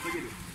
Davut'la geliyor.